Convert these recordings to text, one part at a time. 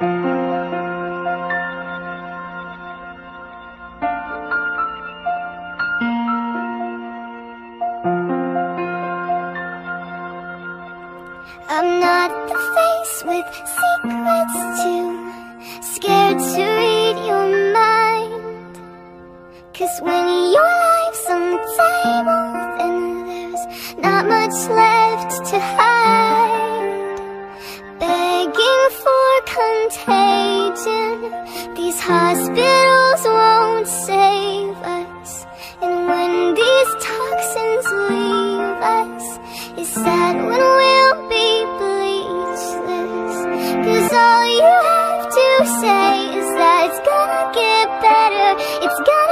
I'm not the face with secrets too Scared to read your mind. Cause when your life's on the table Then there's not much left to hide. Contagion. These hospitals won't save us. And when these toxins leave us It's sad when we'll be bleachless. Cause all you have to say is that it's gonna get better. It's gonna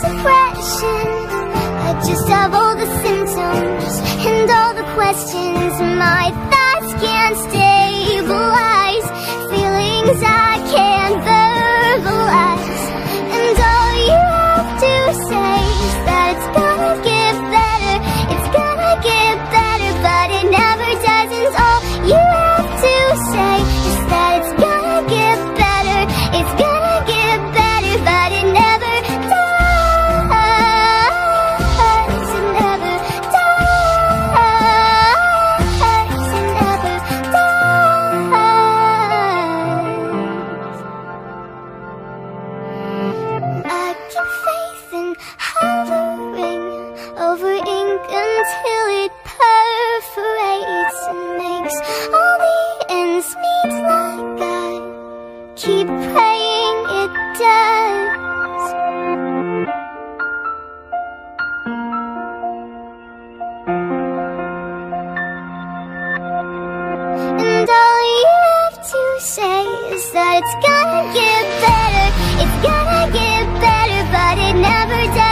depression. I just have all the symptoms and all the questions. My thoughts can't stabilize keep praying it does. And all you have to say is that it's gonna get better. It's gonna get better, but it never does.